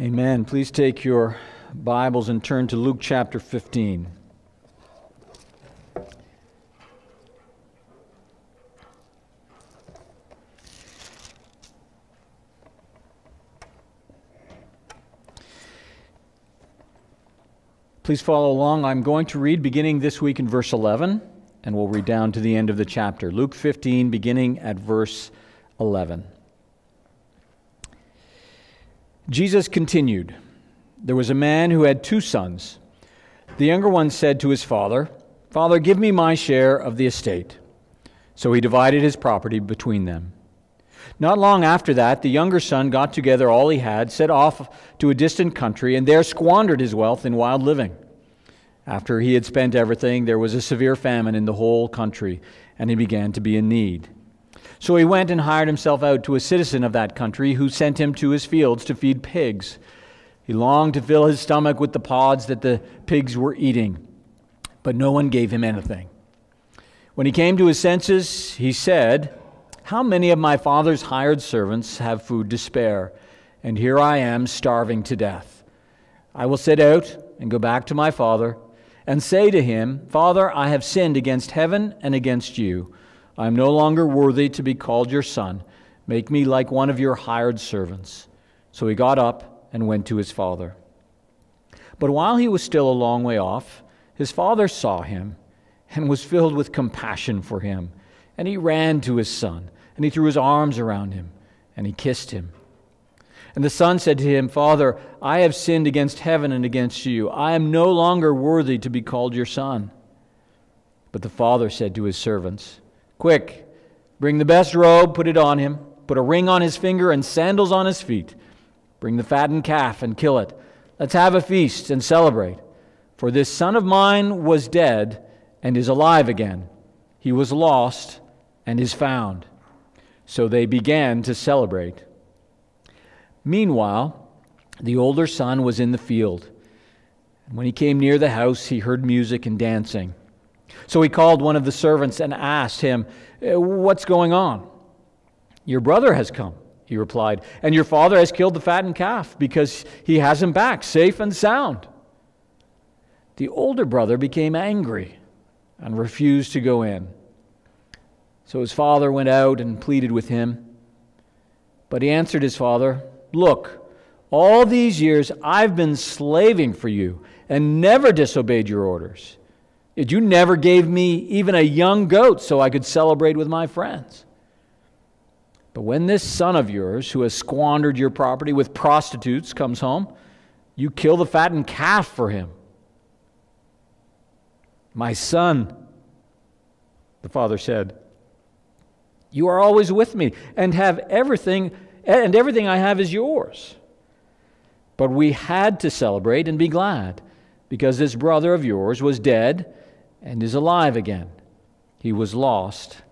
Amen. Please take your Bibles and turn to Luke chapter 15. Please follow along. I'm going to read beginning this week in verse 11, and we'll read down to the end of the chapter. Luke 15, beginning at verse 11. Jesus continued There was a man who had two sons. The younger one said to his father, Father, give me my share of the estate. So he divided his property between them. Not long after that, the younger son got together all he had, set off to a distant country, and there squandered his wealth in wild living. After he had spent everything, there was a severe famine in the whole country, and he began to be in need. So he went and hired himself out to a citizen of that country who sent him to his fields to feed pigs. He longed to fill his stomach with the pods that the pigs were eating, but no one gave him anything. When he came to his senses, he said, How many of my father's hired servants have food to spare? And here I am starving to death. I will set out and go back to my father and say to him, Father, I have sinned against heaven and against you. I am no longer worthy to be called your son. Make me like one of your hired servants. So he got up and went to his father. But while he was still a long way off, his father saw him and was filled with compassion for him. And he ran to his son, and he threw his arms around him, and he kissed him. And the son said to him, Father, I have sinned against heaven and against you. I am no longer worthy to be called your son. But the father said to his servants, Quick, bring the best robe, put it on him, put a ring on his finger and sandals on his feet. Bring the fattened calf and kill it. Let's have a feast and celebrate. For this son of mine was dead and is alive again. He was lost and is found. So they began to celebrate. Meanwhile, the older son was in the field. And when he came near the house, he heard music and dancing. So he called one of the servants and asked him, uh, What's going on? Your brother has come, he replied, and your father has killed the fattened calf because he has him back, safe and sound. The older brother became angry and refused to go in. So his father went out and pleaded with him. But he answered his father, Look, all these years I've been slaving for you and never disobeyed your orders. You never gave me even a young goat so I could celebrate with my friends. But when this son of yours, who has squandered your property with prostitutes, comes home, you kill the fattened calf for him. My son, the father said, you are always with me and have everything, and everything I have is yours. But we had to celebrate and be glad because this brother of yours was dead and is alive again. He was lost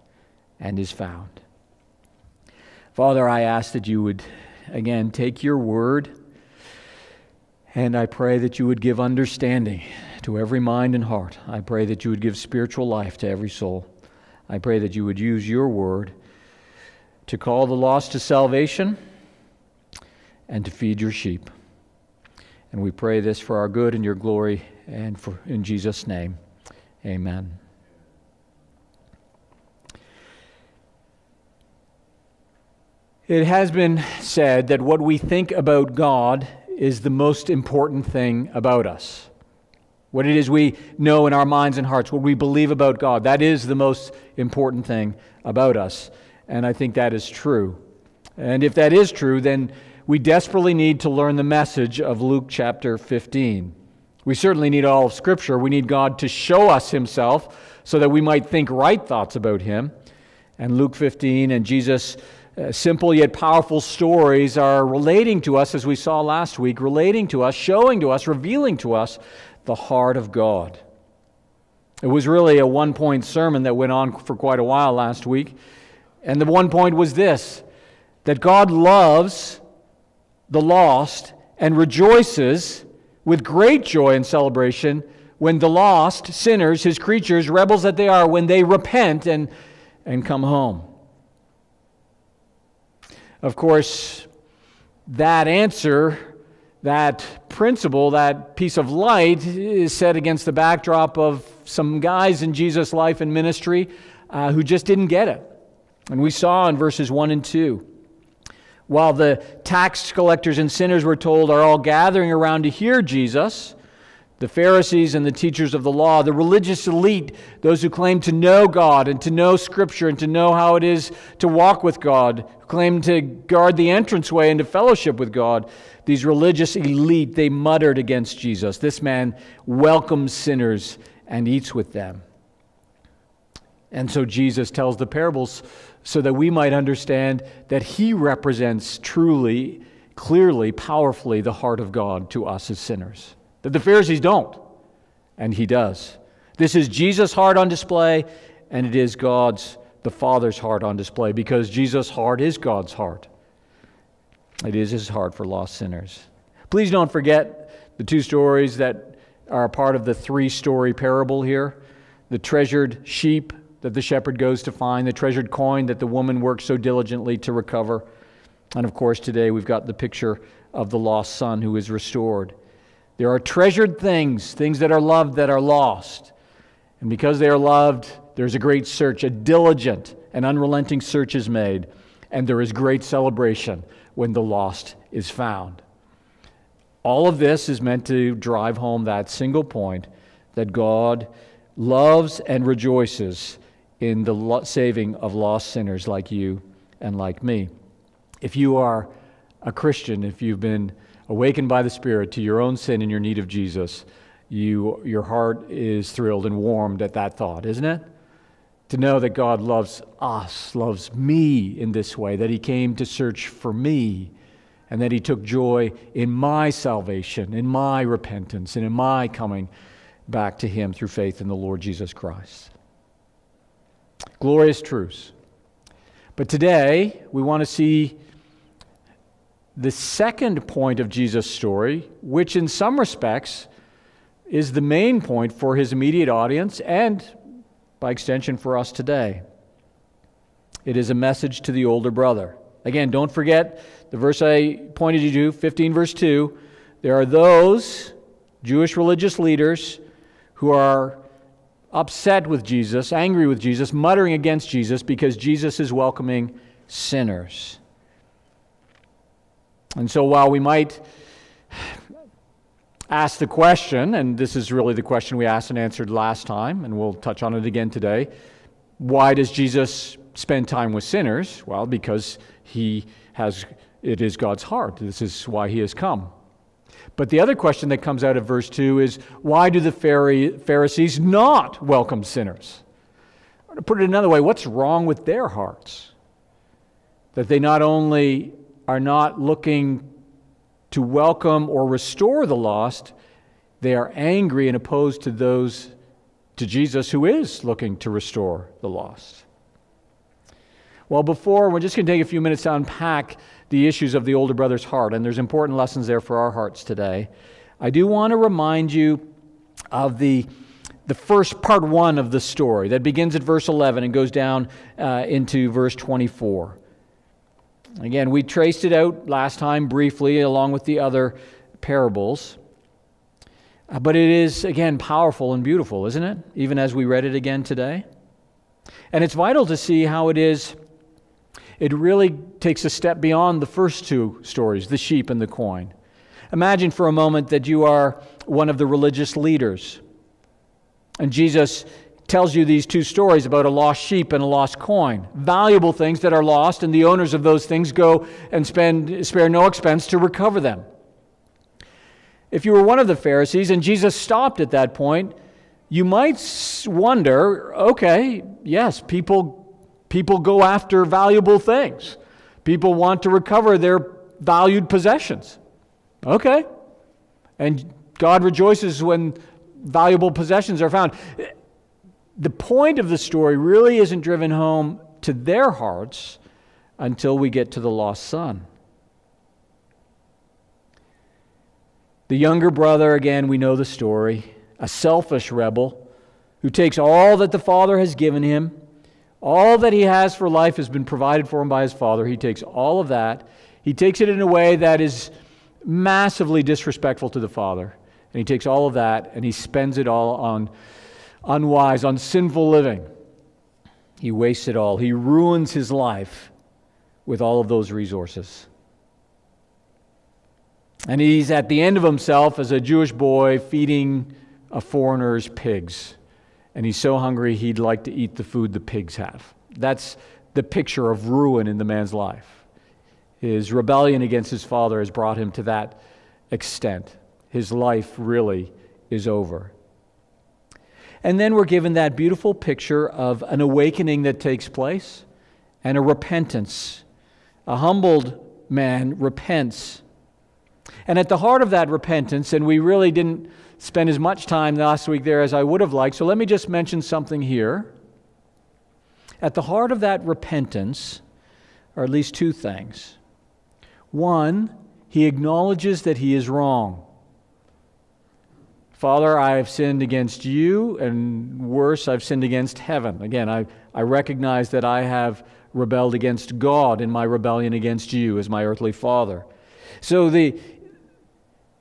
and is found. Father, I ask that you would again take your word, and I pray that you would give understanding to every mind and heart. I pray that you would give spiritual life to every soul. I pray that you would use your word to call the lost to salvation and to feed your sheep. And we pray this for our good and your glory and for in Jesus name. Amen. It has been said that what we think about God is the most important thing about us. What it is we know in our minds and hearts, what we believe about God, that is the most important thing about us. And I think that is true. And if that is true, then we desperately need to learn the message of Luke chapter 15. We certainly need all of Scripture. We need God to show us Himself so that we might think right thoughts about Him. And Luke 15 and Jesus' uh, simple yet powerful stories are relating to us, as we saw last week, relating to us, showing to us, revealing to us the heart of God. It was really a one point sermon that went on for quite a while last week. And the one point was this that God loves the lost and rejoices with great joy and celebration when the lost, sinners, his creatures, rebels that they are, when they repent and, and come home. Of course, that answer that principle, that piece of light, is set against the backdrop of some guys in Jesus' life and ministry uh, who just didn't get it. And we saw in verses 1 and 2. While the tax collectors and sinners, we're told, are all gathering around to hear Jesus, the Pharisees and the teachers of the law, the religious elite, those who claim to know God and to know Scripture and to know how it is to walk with God, who claim to guard the entranceway into fellowship with God, these religious elite, they muttered against Jesus. This man welcomes sinners and eats with them. And so Jesus tells the parables so that we might understand that he represents truly, clearly, powerfully the heart of God to us as sinners that the Pharisees don't, and he does. This is Jesus' heart on display, and it is God's, the Father's heart on display, because Jesus' heart is God's heart. It is his heart for lost sinners. Please don't forget the two stories that are a part of the three story parable here the treasured sheep that the shepherd goes to find, the treasured coin that the woman works so diligently to recover. And of course, today we've got the picture of the lost son who is restored. There are treasured things, things that are loved that are lost. And because they are loved, there's a great search, a diligent and unrelenting search is made, and there is great celebration when the lost is found. All of this is meant to drive home that single point that God loves and rejoices in the saving of lost sinners like you and like me. If you are a Christian, if you've been awakened by the Spirit to your own sin and your need of Jesus, you, your heart is thrilled and warmed at that thought, isn't it? To know that God loves us, loves me in this way, that He came to search for me, and that He took joy in my salvation, in my repentance, and in my coming back to Him through faith in the Lord Jesus Christ. Glorious truths. But today, we want to see the second point of Jesus' story, which in some respects is the main point for his immediate audience and, by extension, for us today. It is a message to the older brother. Again, don't forget the verse I pointed you to, 15 verse 2. There are those Jewish religious leaders who are upset with Jesus, angry with Jesus, muttering against Jesus because Jesus is welcoming sinners. And so while we might ask the question, and this is really the question we asked and answered last time, and we'll touch on it again today why does Jesus spend time with sinners? Well, because he has, it is God's heart. This is why he has come. But the other question that comes out of verse 2 is why do the Pharisees not welcome sinners? To put it another way, what's wrong with their hearts? That they not only are not looking to welcome or restore the lost, they are angry and opposed to those to Jesus who is looking to restore the lost. Well, before, we're just going to take a few minutes to unpack the issues of the older brother's heart, and there's important lessons there for our hearts today. I do want to remind you of the, the first part one of the story that begins at verse 11 and goes down uh, into verse 24. Again, we traced it out last time briefly along with the other parables. Uh, but it is, again, powerful and beautiful, isn't it? Even as we read it again today. And it's vital to see how it is, it really takes a step beyond the first two stories the sheep and the coin. Imagine for a moment that you are one of the religious leaders. And Jesus tells you these two stories about a lost sheep and a lost coin. Valuable things that are lost, and the owners of those things go and spend, spare no expense to recover them. If you were one of the Pharisees and Jesus stopped at that point, you might wonder okay, yes, people, people go after valuable things. People want to recover their valued possessions. Okay. And God rejoices when valuable possessions are found the point of the story really isn't driven home to their hearts until we get to the lost son. The younger brother, again, we know the story, a selfish rebel who takes all that the father has given him, all that he has for life has been provided for him by his father. He takes all of that, he takes it in a way that is massively disrespectful to the Father. And he takes all of that and he spends it all on unwise, on sinful living. He wastes it all. He ruins his life with all of those resources. And he's at the end of himself as a Jewish boy feeding a foreigner's pigs. And he's so hungry he'd like to eat the food the pigs have. That's the picture of ruin in the man's life. His rebellion against his father has brought him to that extent. His life really is over. And then we're given that beautiful picture of an awakening that takes place and a repentance. A humbled man repents. And at the heart of that repentance, and we really didn't spend as much time last week there as I would have liked, so let me just mention something here. At the heart of that repentance are at least two things. One, he acknowledges that he is wrong. Father, I have sinned against you, and worse, I've sinned against heaven. Again, I, I recognize that I have rebelled against God in my rebellion against you as my earthly father. So the,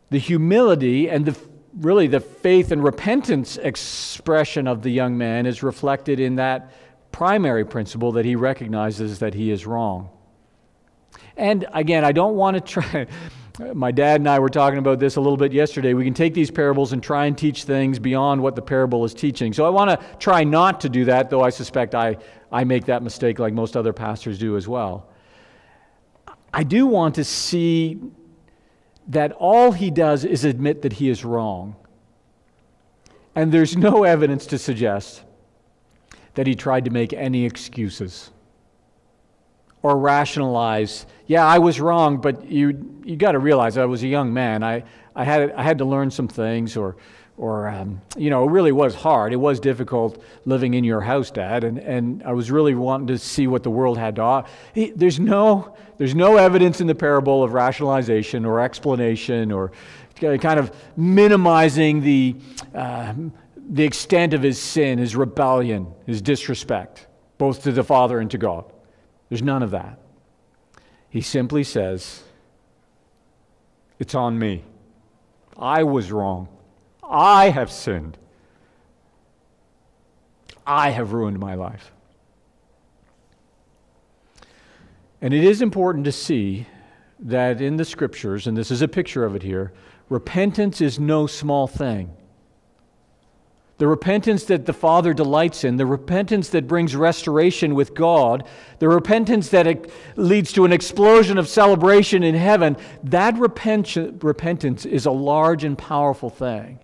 the humility and the, really the faith and repentance expression of the young man is reflected in that primary principle that he recognizes that he is wrong. And again, I don't want to try. My dad and I were talking about this a little bit yesterday. We can take these parables and try and teach things beyond what the parable is teaching. So I want to try not to do that, though I suspect I, I make that mistake like most other pastors do as well. I do want to see that all he does is admit that he is wrong. And there's no evidence to suggest that he tried to make any excuses or rationalize, yeah, I was wrong, but you, you got to realize I was a young man. I, I, had, I had to learn some things, or, or um, you know, it really was hard. It was difficult living in your house, Dad, and, and I was really wanting to see what the world had to offer. There's no, there's no evidence in the parable of rationalization or explanation or kind of minimizing the, uh, the extent of his sin, his rebellion, his disrespect, both to the Father and to God. There's none of that. He simply says, It's on me. I was wrong. I have sinned. I have ruined my life. And it is important to see that in the scriptures, and this is a picture of it here, repentance is no small thing the repentance that the Father delights in, the repentance that brings restoration with God, the repentance that leads to an explosion of celebration in heaven, that repentance is a large and powerful thing.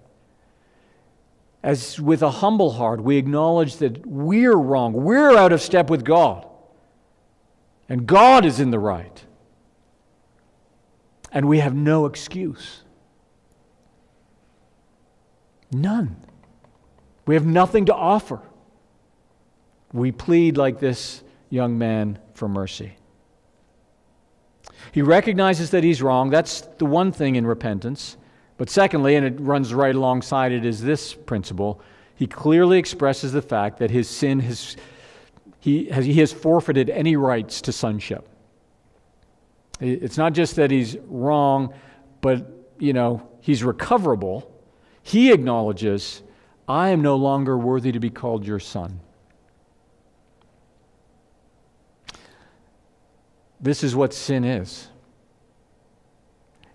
As with a humble heart, we acknowledge that we're wrong, we're out of step with God, and God is in the right, and we have no excuse. None. We have nothing to offer. We plead like this young man for mercy. He recognizes that he's wrong. That's the one thing in repentance. But secondly, and it runs right alongside it, is this principle. He clearly expresses the fact that his sin has, he has, he has forfeited any rights to sonship. It's not just that he's wrong, but, you know, he's recoverable. He acknowledges I am no longer worthy to be called your son. This is what sin is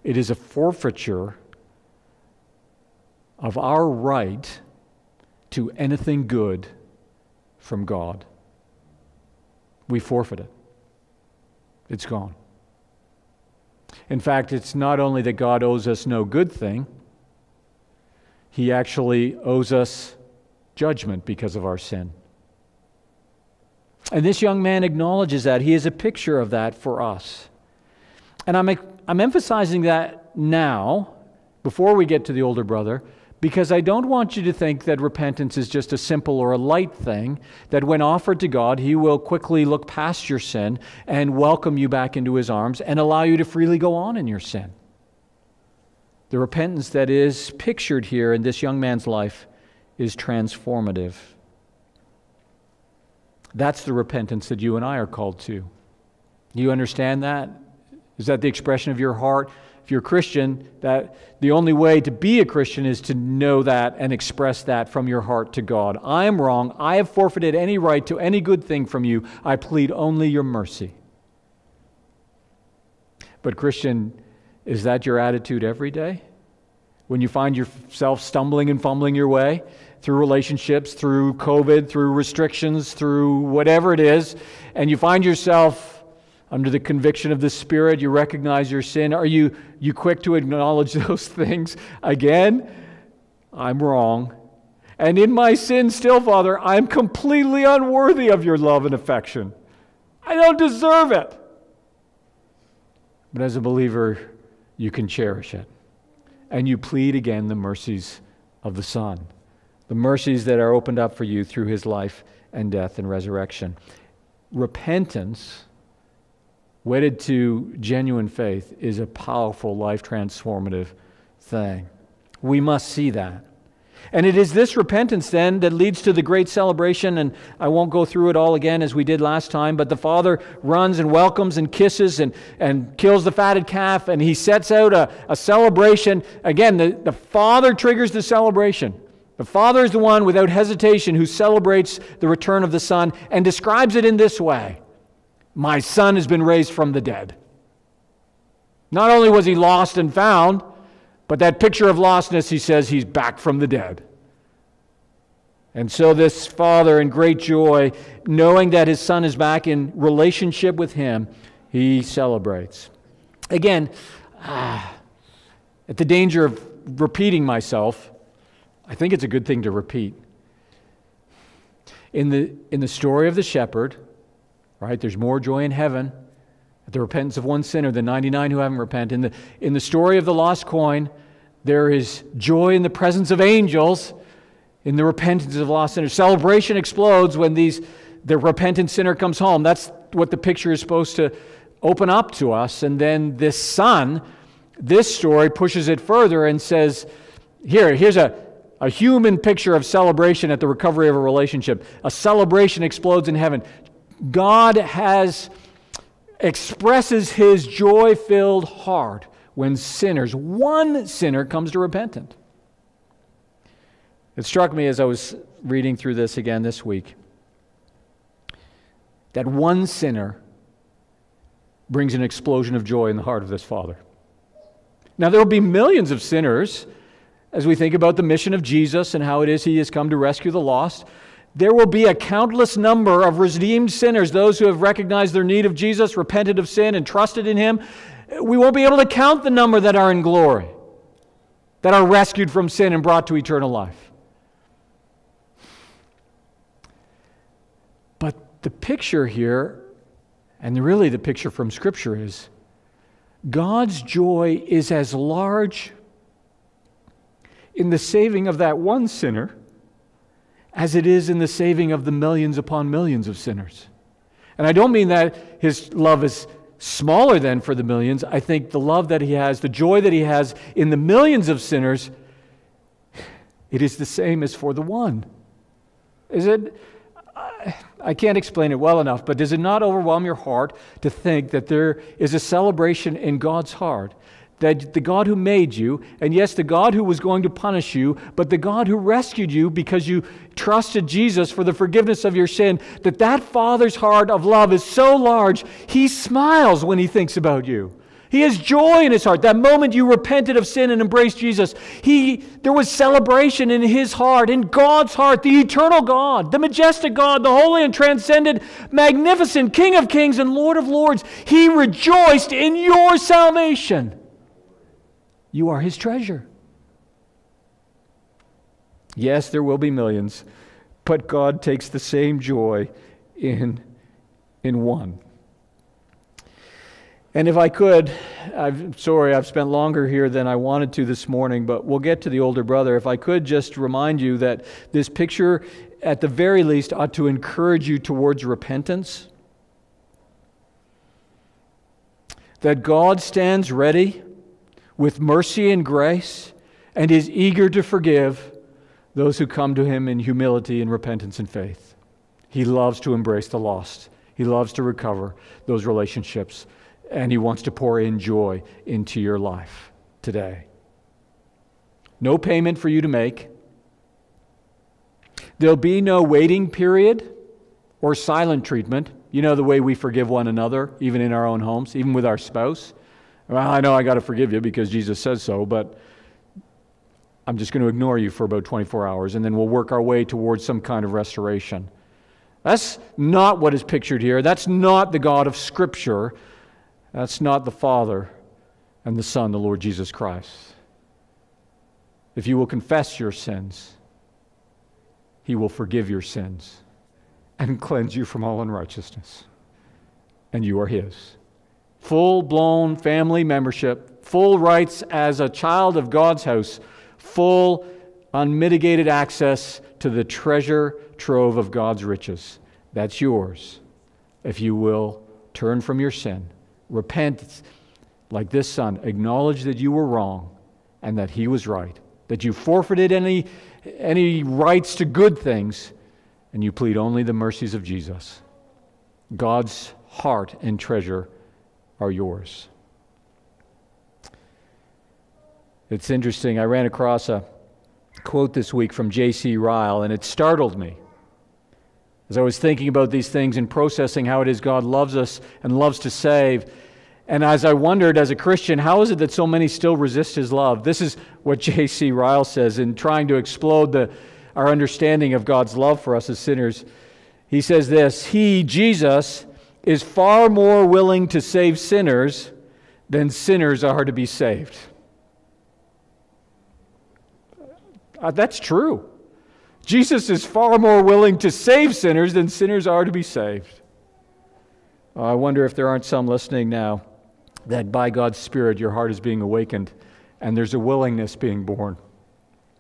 it is a forfeiture of our right to anything good from God. We forfeit it, it's gone. In fact, it's not only that God owes us no good thing he actually owes us judgment because of our sin. And this young man acknowledges that. He is a picture of that for us. And I'm, I'm emphasizing that now, before we get to the older brother, because I don't want you to think that repentance is just a simple or a light thing, that when offered to God, He will quickly look past your sin and welcome you back into His arms and allow you to freely go on in your sin. The repentance that is pictured here in this young man's life is transformative. That's the repentance that you and I are called to. Do you understand that? Is that the expression of your heart? If you're a Christian, that the only way to be a Christian is to know that and express that from your heart to God. I am wrong. I have forfeited any right to any good thing from you. I plead only your mercy. But, Christian, is that your attitude every day? When you find yourself stumbling and fumbling your way through relationships, through COVID, through restrictions, through whatever it is, and you find yourself under the conviction of the Spirit, you recognize your sin. Are you, you quick to acknowledge those things? Again, I'm wrong. And in my sin, still, Father, I'm completely unworthy of your love and affection. I don't deserve it. But as a believer, you can cherish it. And you plead again the mercies of the Son, the mercies that are opened up for you through his life and death and resurrection. Repentance, wedded to genuine faith, is a powerful, life transformative thing. We must see that. And it is this repentance then that leads to the great celebration. And I won't go through it all again as we did last time, but the father runs and welcomes and kisses and, and kills the fatted calf. And he sets out a, a celebration. Again, the, the father triggers the celebration. The father is the one without hesitation who celebrates the return of the son and describes it in this way My son has been raised from the dead. Not only was he lost and found, but that picture of lostness, he says, he's back from the dead. And so, this father, in great joy, knowing that his son is back in relationship with him, he celebrates. Again, ah, at the danger of repeating myself, I think it's a good thing to repeat. In the, in the story of the shepherd, right, there's more joy in heaven at the repentance of one sinner than 99 who haven't repented. In the, in the story of the lost coin, there is joy in the presence of angels in the repentance of lost sinners. Celebration explodes when these, the repentant sinner comes home. That's what the picture is supposed to open up to us. And then this son, this story pushes it further and says, here, here's a, a human picture of celebration at the recovery of a relationship. A celebration explodes in heaven. God has expresses his joy-filled heart when sinners, one sinner, comes to repentance. It struck me as I was reading through this again this week that one sinner brings an explosion of joy in the heart of this Father. Now, there will be millions of sinners as we think about the mission of Jesus and how it is he has come to rescue the lost. There will be a countless number of redeemed sinners, those who have recognized their need of Jesus, repented of sin, and trusted in him. We won't be able to count the number that are in glory, that are rescued from sin and brought to eternal life. But the picture here, and really the picture from Scripture, is God's joy is as large in the saving of that one sinner as it is in the saving of the millions upon millions of sinners. And I don't mean that his love is smaller than for the millions. I think the love that he has, the joy that he has in the millions of sinners, it is the same as for the one. Is it? I can't explain it well enough, but does it not overwhelm your heart to think that there is a celebration in God's heart that the God who made you, and yes, the God who was going to punish you, but the God who rescued you because you trusted Jesus for the forgiveness of your sin, that that Father's heart of love is so large, he smiles when he thinks about you. He has joy in his heart. That moment you repented of sin and embraced Jesus, he, there was celebration in his heart, in God's heart, the eternal God, the majestic God, the holy and transcendent, magnificent King of kings and Lord of lords. He rejoiced in your salvation. You are his treasure. Yes, there will be millions, but God takes the same joy in, in one. And if I could, I'm sorry, I've spent longer here than I wanted to this morning, but we'll get to the older brother. If I could just remind you that this picture, at the very least, ought to encourage you towards repentance. That God stands ready with mercy and grace and is eager to forgive those who come to him in humility and repentance and faith. He loves to embrace the lost, he loves to recover those relationships. and He wants to pour in joy into your life today. No payment for you to make. There'll be no waiting period or silent treatment. You know the way we forgive one another, even in our own homes, even with our spouse. Well, I know I got to forgive you because Jesus says so, but I'm just going to ignore you for about 24 hours, and then we'll work our way towards some kind of restoration. That's not what is pictured here. That's not the God of Scripture. That's not the Father and the Son, the Lord Jesus Christ. If you will confess your sins, He will forgive your sins and cleanse you from all unrighteousness. And you are His. Full blown family membership, full rights as a child of God's house, full unmitigated access to the treasure trove of God's riches. That's yours if you will turn from your sin, repent like this son, acknowledge that you were wrong and that he was right, that you forfeited any, any rights to good things, and you plead only the mercies of Jesus. God's heart and treasure are yours. It's interesting. I ran across a quote this week from J.C. Ryle, and it startled me. As I was thinking about these things and processing how it is God loves us and loves to save, and as I wondered as a Christian, how is it that so many still resist his love? This is what J.C. Ryle says in trying to explode the, our understanding of God's love for us as sinners. He says this He, Jesus, is far more willing to save sinners than sinners are to be saved. Uh, that's true. Jesus is far more willing to save sinners than sinners are to be saved. Uh, I wonder if there aren't some listening now that by God's Spirit your heart is being awakened and there's a willingness being born.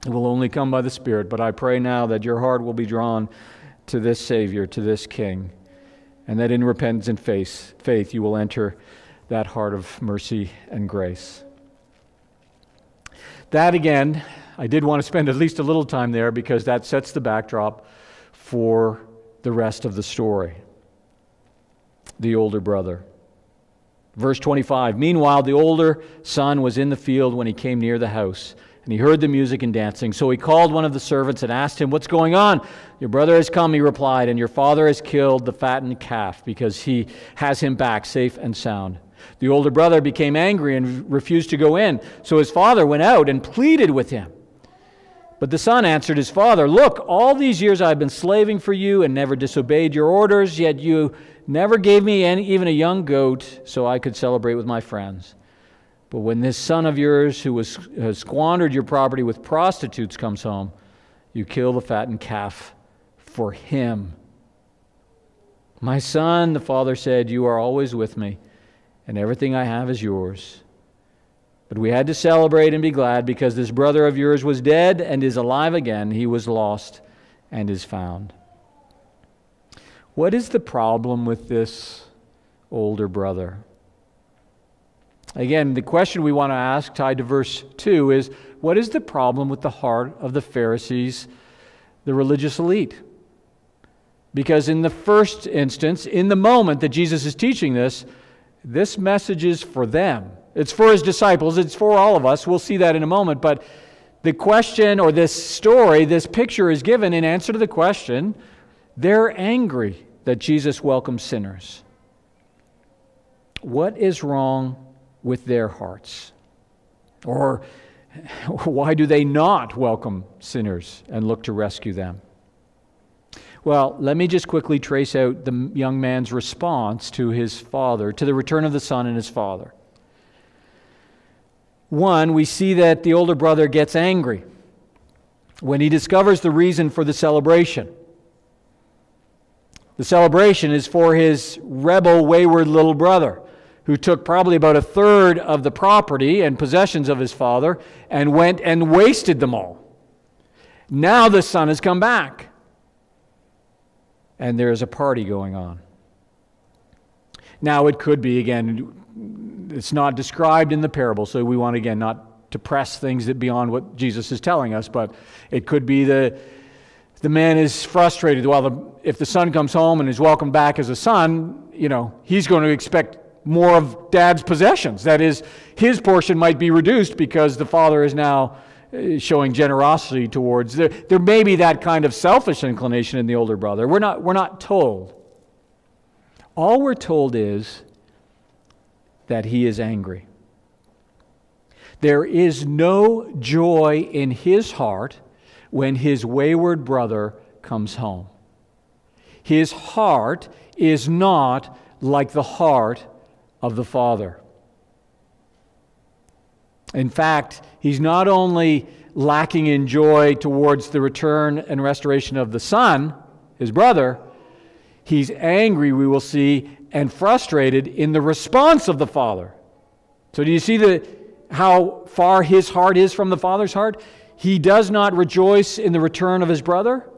It will only come by the Spirit, but I pray now that your heart will be drawn to this Savior, to this King, and that in repentance and faith, faith you will enter that heart of mercy and grace. That again I did want to spend at least a little time there because that sets the backdrop for the rest of the story. The older brother. Verse 25 Meanwhile, the older son was in the field when he came near the house, and he heard the music and dancing. So he called one of the servants and asked him, What's going on? Your brother has come, he replied, and your father has killed the fattened calf because he has him back safe and sound. The older brother became angry and refused to go in. So his father went out and pleaded with him. But the son answered his father, Look, all these years I've been slaving for you and never disobeyed your orders, yet you never gave me any, even a young goat so I could celebrate with my friends. But when this son of yours, who was, has squandered your property with prostitutes, comes home, you kill the fattened calf for him. My son, the father said, You are always with me, and everything I have is yours. But we had to celebrate and be glad because this brother of yours was dead and is alive again. He was lost and is found. What is the problem with this older brother? Again, the question we want to ask, tied to verse 2, is what is the problem with the heart of the Pharisees, the religious elite? Because in the first instance, in the moment that Jesus is teaching this, this message is for them. It's for his disciples, it's for all of us. We'll see that in a moment. But the question or this story, this picture is given in answer to the question they're angry that Jesus welcomes sinners. What is wrong with their hearts? Or why do they not welcome sinners and look to rescue them? Well, let me just quickly trace out the young man's response to his father, to the return of the son and his father. One, we see that the older brother gets angry when he discovers the reason for the celebration. The celebration is for his rebel, wayward little brother, who took probably about a third of the property and possessions of his father and went and wasted them all. Now the son has come back, and there is a party going on. Now, it could be, again, it's not described in the parable, so we want, again, not to press things that beyond what Jesus is telling us, but it could be the, the man is frustrated. Well, the, if the son comes home and is welcomed back as a son, you know, he's going to expect more of dad's possessions. That is, his portion might be reduced because the father is now uh, showing generosity towards. There, there may be that kind of selfish inclination in the older brother. We're not, we're not told. All we're told is that he is angry. There is no joy in his heart when his wayward brother comes home. His heart is not like the heart of the Father. In fact, he's not only lacking in joy towards the return and restoration of the Son, his brother, he's angry, we will see, and frustrated in the response of the Father. So, do you see the, how far his heart is from the Father's heart? He does not rejoice in the return of his brother,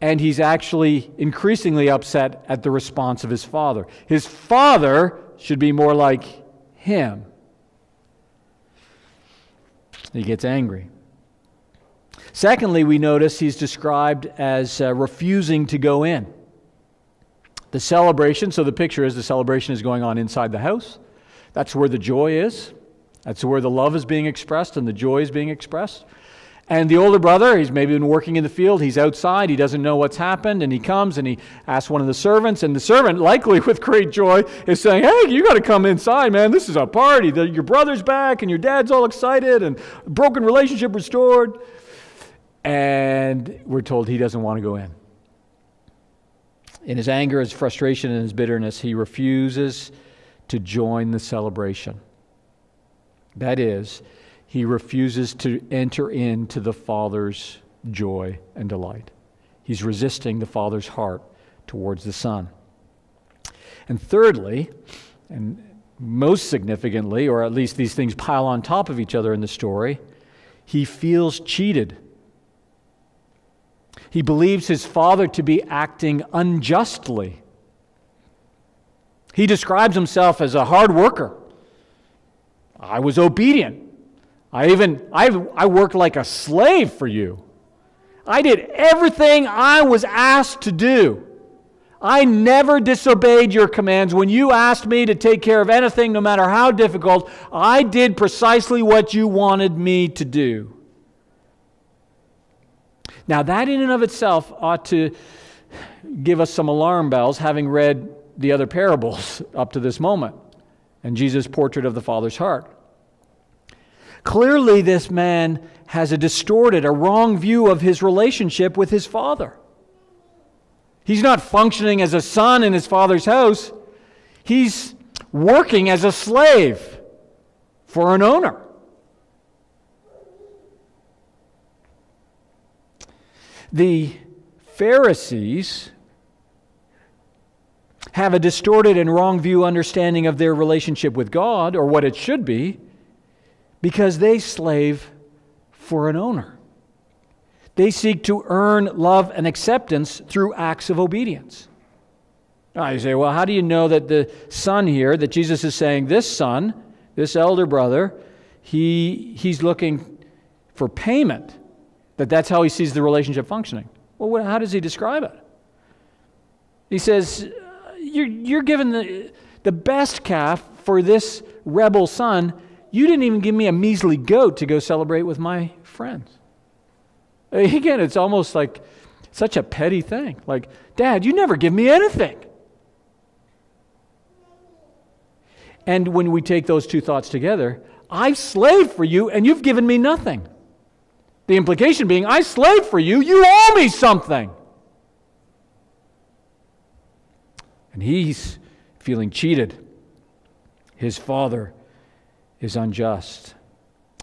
and he's actually increasingly upset at the response of his father. His father should be more like him. He gets angry. Secondly, we notice he's described as uh, refusing to go in. The celebration, so the picture is the celebration is going on inside the house. That's where the joy is. That's where the love is being expressed and the joy is being expressed. And the older brother, he's maybe been working in the field, he's outside, he doesn't know what's happened, and he comes and he asks one of the servants, and the servant, likely with great joy, is saying, Hey, you got to come inside, man. This is a party. Your brother's back, and your dad's all excited, and broken relationship restored. And we're told he doesn't want to go in. In his anger, his frustration, and his bitterness, he refuses to join the celebration. That is, he refuses to enter into the Father's joy and delight. He's resisting the Father's heart towards the Son. And thirdly, and most significantly, or at least these things pile on top of each other in the story, he feels cheated. He believes his father to be acting unjustly. He describes himself as a hard worker. I was obedient. I even I, I worked like a slave for you. I did everything I was asked to do. I never disobeyed your commands. When you asked me to take care of anything, no matter how difficult, I did precisely what you wanted me to do. Now, that in and of itself ought to give us some alarm bells, having read the other parables up to this moment and Jesus' portrait of the Father's heart. Clearly, this man has a distorted, a wrong view of his relationship with his father. He's not functioning as a son in his father's house, he's working as a slave for an owner. The Pharisees have a distorted and wrong view understanding of their relationship with God, or what it should be because they slave for an owner. They seek to earn love and acceptance through acts of obedience. Now you say, well, how do you know that the son here, that Jesus is saying, this son, this elder brother, he, he's looking for payment, that that's how he sees the relationship functioning? Well, how does he describe it? He says, you're, you're given the, the best calf for this rebel son you didn't even give me a measly goat to go celebrate with my friends. Uh, again, it's almost like such a petty thing. Like, Dad, you never give me anything. And when we take those two thoughts together, I've slaved for you and you've given me nothing. The implication being, I slaved for you, you owe me something. And he's feeling cheated. His father is unjust.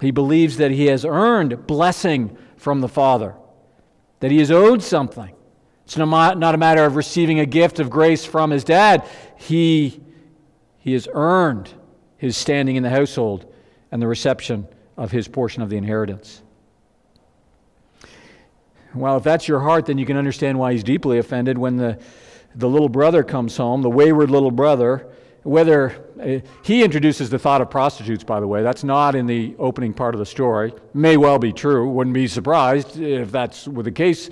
He believes that he has earned blessing from the Father, that he is owed something. It's not a matter of receiving a gift of grace from his dad. He, he has earned his standing in the household and the reception of his portion of the inheritance. Well, if that's your heart, then you can understand why he's deeply offended when the, the little brother comes home, the wayward little brother, whether uh, he introduces the thought of prostitutes, by the way. That's not in the opening part of the story. May well be true. Wouldn't be surprised if that's were the case.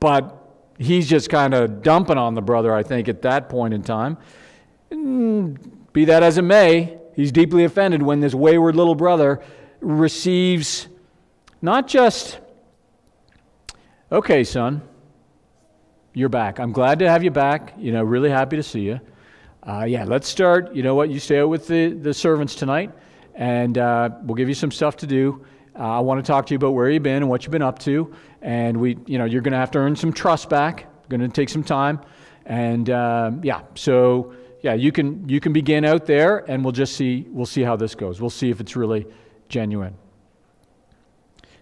But he's just kind of dumping on the brother, I think, at that point in time. Be that as it may, he's deeply offended when this wayward little brother receives not just, okay, son, you're back. I'm glad to have you back. You know, really happy to see you. Uh, yeah, let's start. You know what? You stay out with the, the servants tonight, and uh, we'll give you some stuff to do. Uh, I want to talk to you about where you've been and what you've been up to. And we, you know, you're going to have to earn some trust back. Going to take some time. And uh, yeah, so yeah, you can you can begin out there, and we'll just see we'll see how this goes. We'll see if it's really genuine.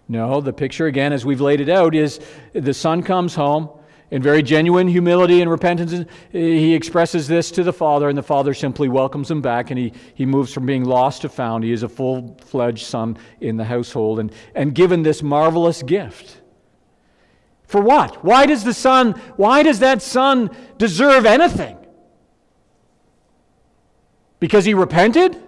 No, the picture again, as we've laid it out, is the son comes home in very genuine humility and repentance. He expresses this to the Father, and the Father simply welcomes him back, and he, he moves from being lost to found. He is a full fledged son in the household and, and given this marvelous gift. For what? Why does the son, why does that son deserve anything? Because he repented?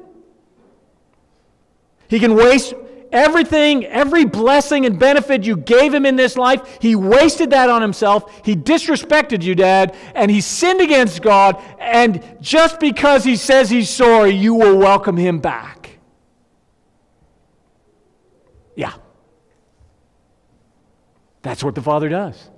He can waste everything, every blessing and benefit you gave him in this life, he wasted that on himself. He disrespected you, Dad, and he sinned against God. And just because he says he's sorry, you will welcome him back. Yeah. That's what the Father does.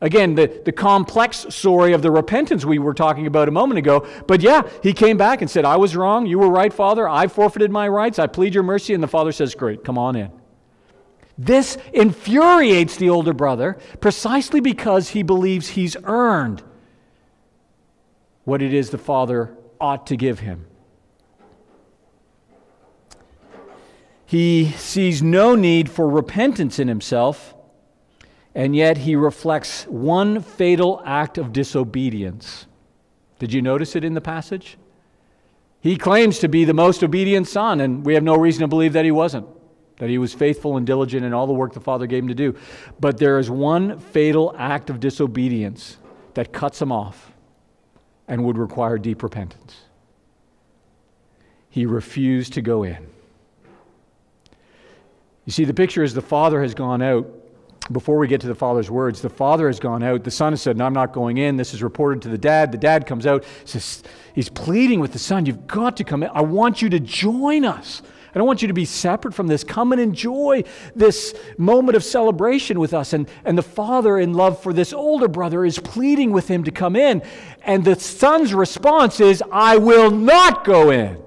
Again, the, the complex story of the repentance we were talking about a moment ago. But yeah, he came back and said, I was wrong. You were right, Father. I forfeited my rights. I plead your mercy. And the Father says, Great, come on in. This infuriates the older brother precisely because he believes he's earned what it is the Father ought to give him. He sees no need for repentance in himself and yet he reflects one fatal act of disobedience. Did you notice it in the passage? He claims to be the most obedient son, and we have no reason to believe that he wasn't, that he was faithful and diligent in all the work the Father gave him to do. But there is one fatal act of disobedience that cuts him off and would require deep repentance. He refused to go in. You see, the picture is the Father has gone out before we get to the father's words, the father has gone out. The son has said, No, I'm not going in. This is reported to the dad. The dad comes out. Says, he's pleading with the son, You've got to come in. I want you to join us. I don't want you to be separate from this. Come and enjoy this moment of celebration with us. And, and the father, in love for this older brother, is pleading with him to come in. And the son's response is, I will not go in.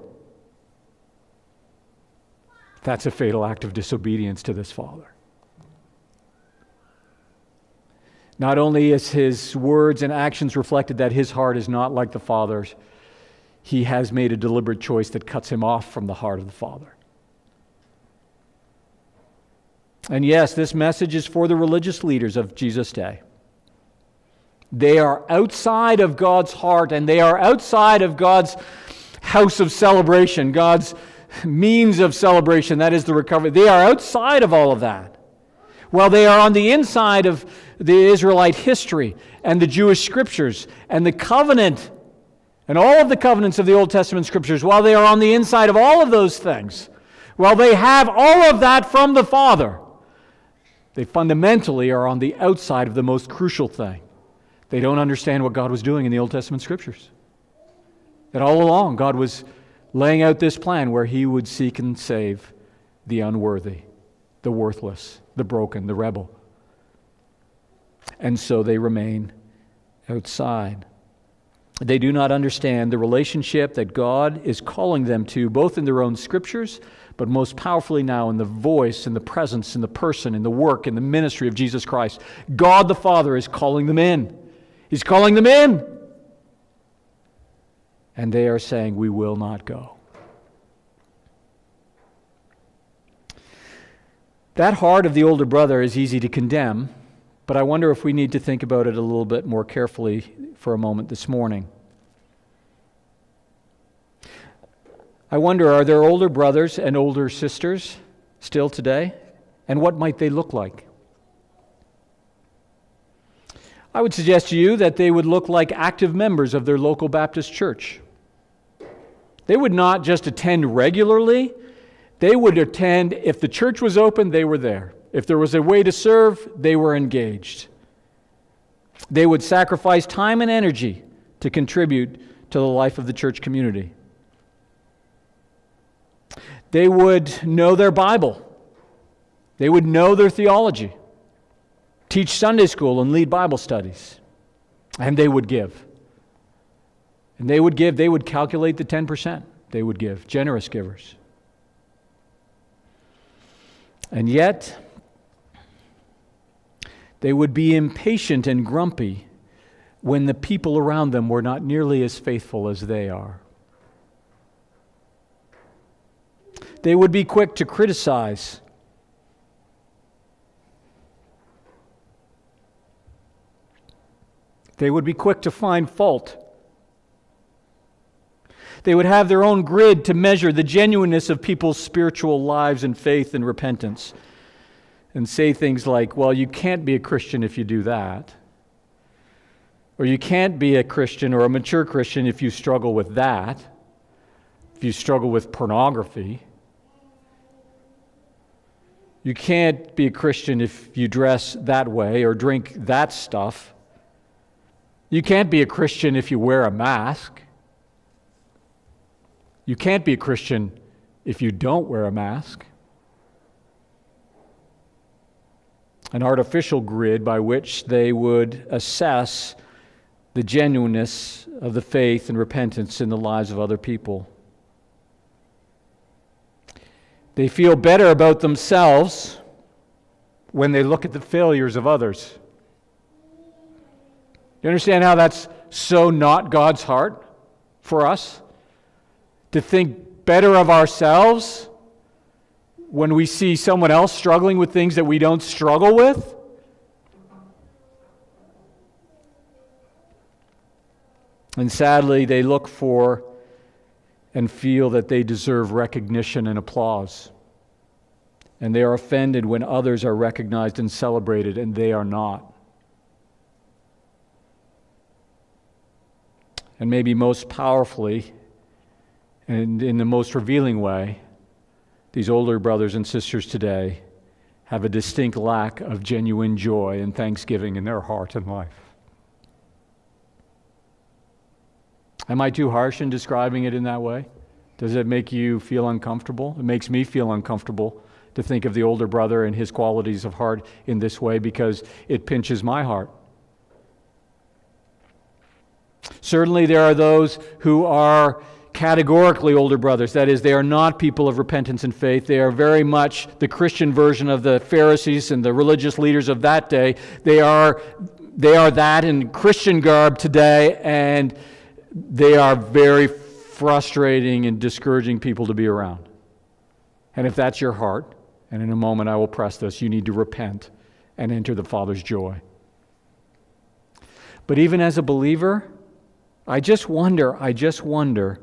That's a fatal act of disobedience to this father. Not only is his words and actions reflected that his heart is not like the Father's, he has made a deliberate choice that cuts him off from the heart of the Father. And yes, this message is for the religious leaders of Jesus' day. They are outside of God's heart and they are outside of God's house of celebration, God's means of celebration, that is the recovery. They are outside of all of that. While they are on the inside of the Israelite history and the Jewish scriptures and the covenant and all of the covenants of the Old Testament scriptures, while they are on the inside of all of those things, while they have all of that from the Father, they fundamentally are on the outside of the most crucial thing. They don't understand what God was doing in the Old Testament scriptures. That all along, God was laying out this plan where He would seek and save the unworthy, the worthless, the broken, the rebel and so they remain outside. They do not understand the relationship that God is calling them to, both in their own scriptures, but most powerfully now in the voice, in the presence, in the person, in the work, in the ministry of Jesus Christ. God the Father is calling them in. He's calling them in. And they are saying, We will not go. That heart of the older brother is easy to condemn but I wonder if we need to think about it a little bit more carefully for a moment this morning. I wonder are there older brothers and older sisters still today? And what might they look like? I would suggest to you that they would look like active members of their local Baptist church. They would not just attend regularly, they would attend, if the church was open, they were there. If there was a way to serve, they were engaged. They would sacrifice time and energy to contribute to the life of the church community. They would know their Bible, they would know their theology, teach Sunday school, and lead Bible studies. And they would give. And they would give, they would calculate the 10% they would give, generous givers. And yet, they would be impatient and grumpy when the people around them were not nearly as faithful as they are. They would be quick to criticize. They would be quick to find fault. They would have their own grid to measure the genuineness of people's spiritual lives and faith and repentance and say things like, well, you can't be a Christian if you do that. Or you can't be a Christian or a mature Christian if you struggle with that, if you struggle with pornography. You can't be a Christian if you dress that way or drink that stuff. You can't be a Christian if you wear a mask. You can't be a Christian if you don't wear a mask. An artificial grid by which they would assess the genuineness of the faith and repentance in the lives of other people. They feel better about themselves when they look at the failures of others. You understand how that's so not God's heart for us? to think better of ourselves when we see someone else struggling with things that we don't struggle with? And sadly, they look for and feel that they deserve recognition and applause. And they are offended when others are recognized and celebrated and they are not. And maybe most powerfully, and in the most revealing way, these older brothers and sisters today have a distinct lack of genuine joy and thanksgiving in their heart and life. Am I too harsh in describing it in that way? Does it make you feel uncomfortable? It makes me feel uncomfortable to think of the older brother and his qualities of heart in this way because it pinches my heart. Certainly, there are those who are categorically older brothers. That is, they are not people of repentance and faith. They are very much the Christian version of the Pharisees and the religious leaders of that day. They are, they are that in Christian garb today, and they are very frustrating and discouraging people to be around. And if that's your heart, and in a moment I will press this, you need to repent and enter the Father's joy. But even as a believer, I just wonder, I just wonder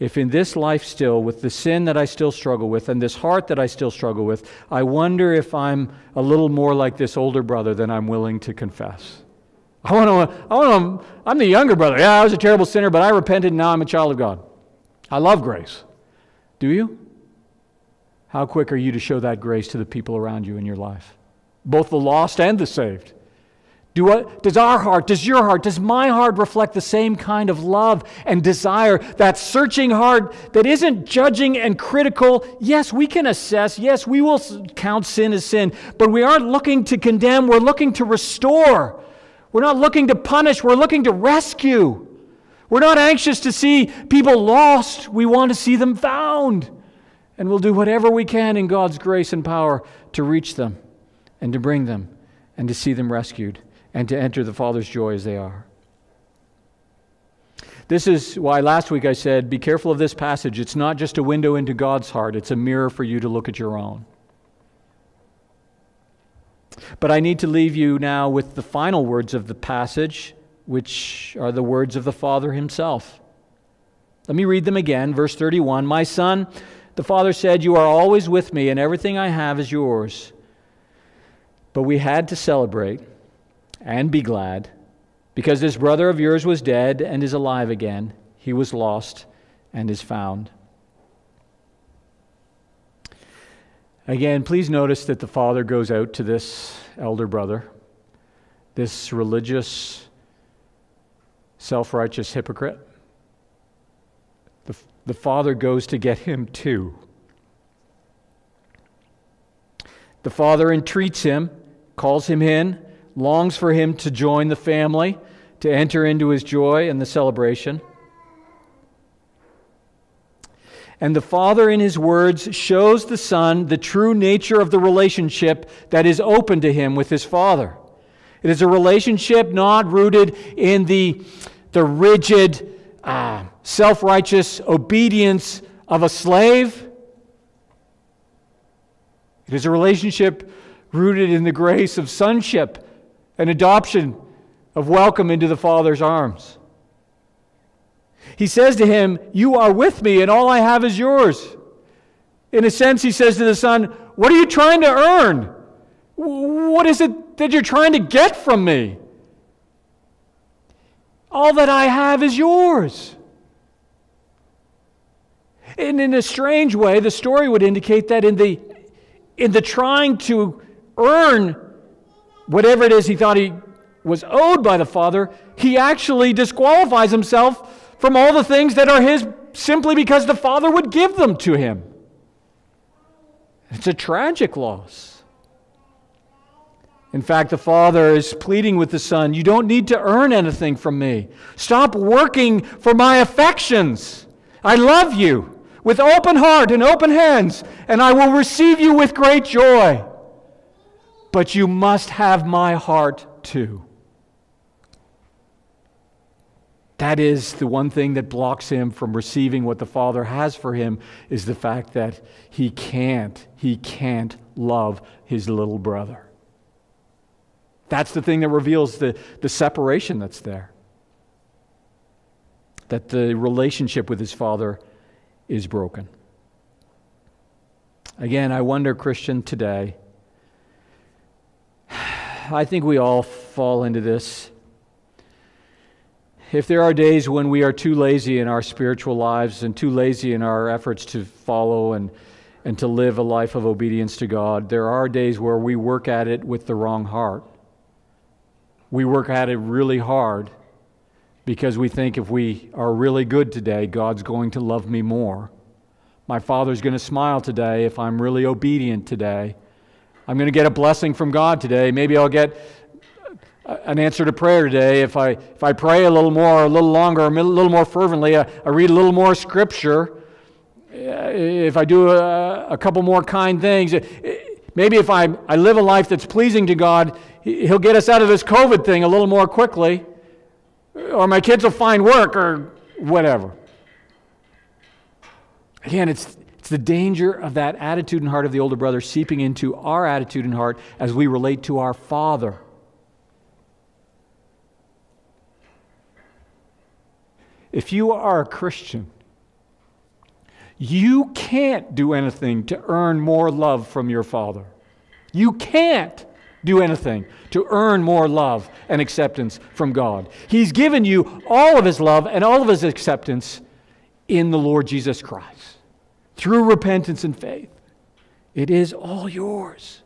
if in this life still, with the sin that I still struggle with and this heart that I still struggle with, I wonder if I'm a little more like this older brother than I'm willing to confess. I want to, I want to, I'm the younger brother. Yeah, I was a terrible sinner, but I repented and now I'm a child of God. I love grace. Do you? How quick are you to show that grace to the people around you in your life? Both the lost and the saved. Do what, does our heart, does your heart, does my heart reflect the same kind of love and desire, that searching heart that isn't judging and critical? Yes, we can assess. Yes, we will count sin as sin, but we aren't looking to condemn. We're looking to restore. We're not looking to punish. We're looking to rescue. We're not anxious to see people lost. We want to see them found. And we'll do whatever we can in God's grace and power to reach them and to bring them and to see them rescued and to enter the Father's joy as they are. This is why last week I said, be careful of this passage. It's not just a window into God's heart, it's a mirror for you to look at your own. But I need to leave you now with the final words of the passage, which are the words of the Father himself. Let me read them again. Verse 31 My son, the Father said, You are always with me, and everything I have is yours. But we had to celebrate and be glad, because this brother of yours was dead and is alive again. He was lost and is found. Again, please notice that the father goes out to this elder brother, this religious, self righteous hypocrite. The, the father goes to get him too. The father entreats him, calls him in, longs for him to join the family, to enter into his joy and the celebration. And the Father, in his words, shows the Son the true nature of the relationship that is open to him with his Father. It is a relationship not rooted in the, the rigid, uh, self righteous obedience of a slave. It is a relationship rooted in the grace of sonship and adoption, of welcome into the Father's arms. He says to him, You are with me, and all I have is yours. In a sense, he says to the son, What are you trying to earn? What is it that you're trying to get from me? All that I have is yours. And in a strange way, the story would indicate that in the, in the trying to earn whatever it is he thought he was owed by the Father, he actually disqualifies himself from all the things that are his simply because the Father would give them to him. It's a tragic loss. In fact, the Father is pleading with the Son You don't need to earn anything from me. Stop working for my affections. I love you with open heart and open hands, and I will receive you with great joy. But you must have my heart too. That is the one thing that blocks him from receiving what the Father has for him is the fact that he can't, he can't love his little brother. That's the thing that reveals the, the separation that's there. That the relationship with his Father is broken. Again, I wonder, Christian, today, I think we all fall into this if there are days when we are too lazy in our spiritual lives and too lazy in our efforts to follow and, and to live a life of obedience to God, there are days where we work at it with the wrong heart. We work at it really hard because we think if we are really good today, God's going to love me more. My Father's going to smile today if I'm really obedient today. I'm going to get a blessing from God today. Maybe I'll get an answer to prayer today if I, if I pray a little more, a little longer, a little more fervently, I, I read a little more scripture, uh, if I do a, a couple more kind things, uh, maybe if I, I live a life that's pleasing to God, He'll get us out of this COVID thing a little more quickly, or my kids will find work, or whatever. Again, it's the danger of that attitude and heart of the older brother seeping into our attitude and heart as we relate to our Father. If you are a Christian, you can't do anything to earn more love from your Father. You can't do anything to earn more love and acceptance from God. He's given you all of His love and all of His acceptance in the Lord Jesus Christ through repentance and faith. It is all yours.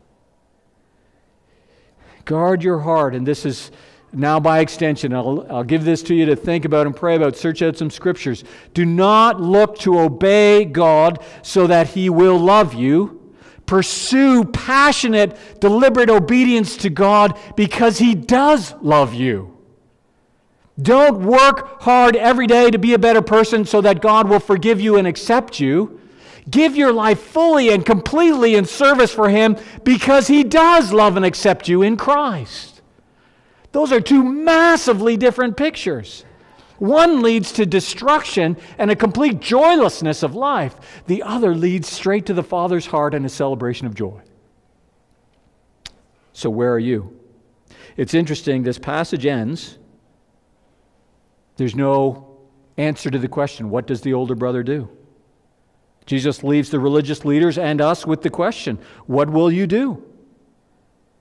Guard your heart, and this is now, by extension, I'll, I'll give this to you to think about and pray about. Search out some scriptures. Do not look to obey God so that He will love you. Pursue passionate, deliberate obedience to God because He does love you. Don't work hard every day to be a better person so that God will forgive you and accept you. Give your life fully and completely in service for Him because He does love and accept you in Christ. Those are two massively different pictures. One leads to destruction and a complete joylessness of life. The other leads straight to the Father's heart and a celebration of joy. So, where are you? It's interesting, this passage ends. There's no answer to the question what does the older brother do? Jesus leaves the religious leaders and us with the question what will you do?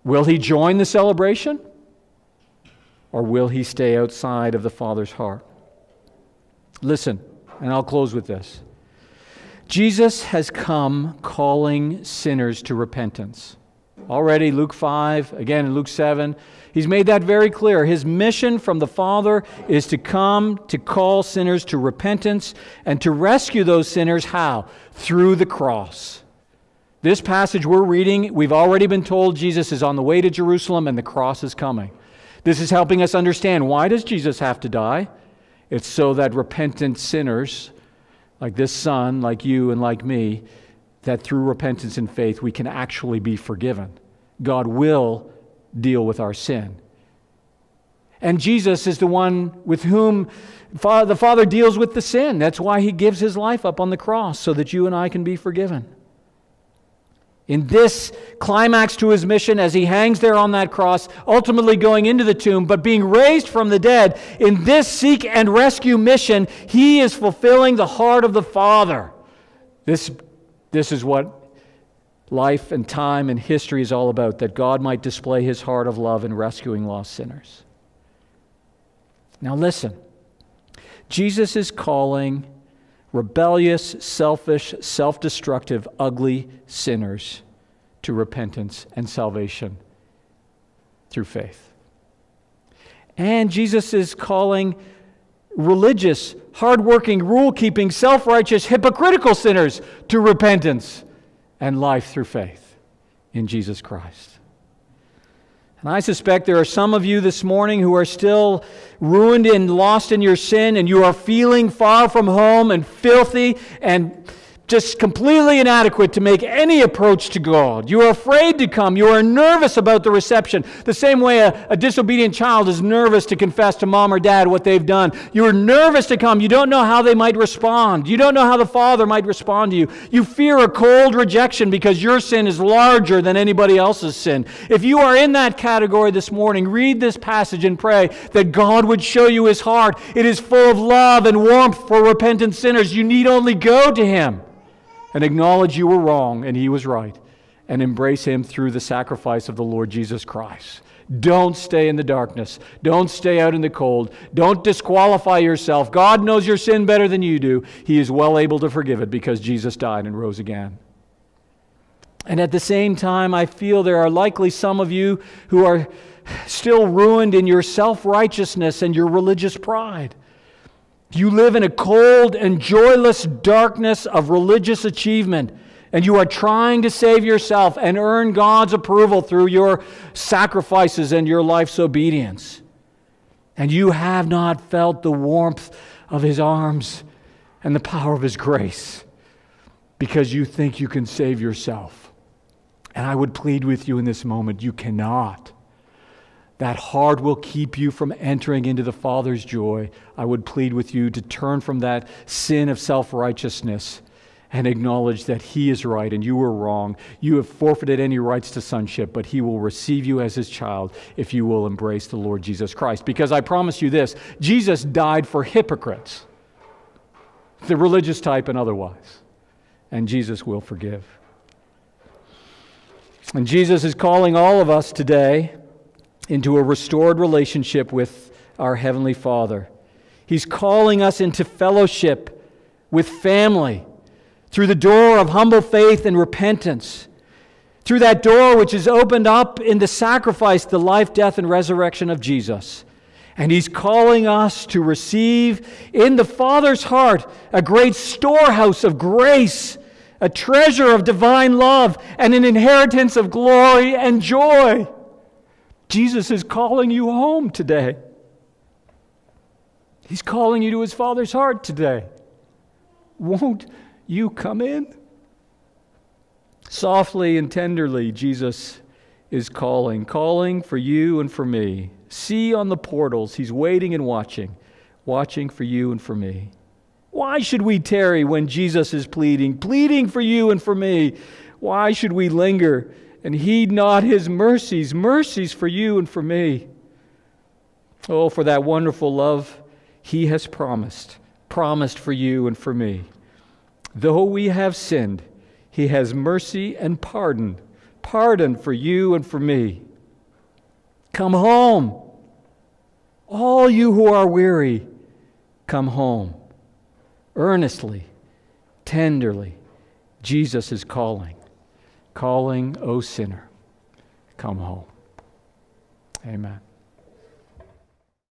Will he join the celebration? or will he stay outside of the Father's heart? Listen, and I'll close with this. Jesus has come calling sinners to repentance. Already, Luke 5, again in Luke 7, he's made that very clear. His mission from the Father is to come to call sinners to repentance and to rescue those sinners. How? Through the cross. This passage we're reading, we've already been told Jesus is on the way to Jerusalem and the cross is coming. This is helping us understand why does Jesus have to die? It's so that repentant sinners like this son, like you and like me, that through repentance and faith we can actually be forgiven. God will deal with our sin. And Jesus is the one with whom the Father deals with the sin. That's why he gives his life up on the cross, so that you and I can be forgiven. In this climax to his mission, as he hangs there on that cross, ultimately going into the tomb, but being raised from the dead, in this seek and rescue mission, he is fulfilling the heart of the Father. This, this is what life and time and history is all about that God might display his heart of love in rescuing lost sinners. Now, listen Jesus is calling rebellious, selfish, self destructive, ugly sinners to repentance and salvation through faith. And Jesus is calling religious, hardworking, rule keeping, self righteous, hypocritical sinners to repentance and life through faith in Jesus Christ. And I suspect there are some of you this morning who are still ruined and lost in your sin, and you are feeling far from home and filthy and just completely inadequate to make any approach to God. You are afraid to come. You are nervous about the reception. The same way a, a, disobedient child is nervous to confess to mom or dad what they've done. You are nervous to come. You don't know how they might respond. You don't know how the father might respond to you. You fear a cold rejection because your sin is larger than anybody else's sin. If you are in that category this morning, read this passage and pray that God would show you his heart. It is full of love and warmth for repentant sinners. You need only go to him and acknowledge you were wrong and he was right and embrace him through the sacrifice of the Lord Jesus Christ. Don't stay in the darkness. Don't stay out in the cold. Don't disqualify yourself. God knows your sin better than you do. He is well able to forgive it because Jesus died and rose again. And at the same time, I feel there are likely some of you who are still ruined in your self righteousness and your religious pride. You live in a cold and joyless darkness of religious achievement, and you are trying to save yourself and earn God's approval through your sacrifices and your life's obedience. And you have not felt the warmth of His arms and the power of His grace because you think you can save yourself. And I would plead with you in this moment you cannot that heart will keep you from entering into the Father's joy. I would plead with you to turn from that sin of self righteousness and acknowledge that He is right and you are wrong. You have forfeited any rights to sonship, but He will receive you as His child if you will embrace the Lord Jesus Christ. Because I promise you this Jesus died for hypocrites, the religious type and otherwise, and Jesus will forgive. And Jesus is calling all of us today into a restored relationship with our Heavenly Father. He's calling us into fellowship with family through the door of humble faith and repentance. Through that door which is opened up in the sacrifice, the life, death, and resurrection of Jesus. And He's calling us to receive in the Father's heart a great storehouse of grace, a treasure of divine love, and an inheritance of glory and joy. Jesus is calling you home today. He's calling you to his Father's heart today. Won't you come in? Softly and tenderly, Jesus is calling, calling for you and for me. See on the portals, he's waiting and watching, watching for you and for me. Why should we tarry when Jesus is pleading, pleading for you and for me? Why should we linger and heed not his mercies, mercies for you and for me. Oh, for that wonderful love he has promised, promised for you and for me. Though we have sinned, he has mercy and pardon, pardon for you and for me. Come home. All you who are weary, come home. Earnestly, tenderly, Jesus is calling calling, O sinner, come home. Amen.